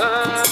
Bye.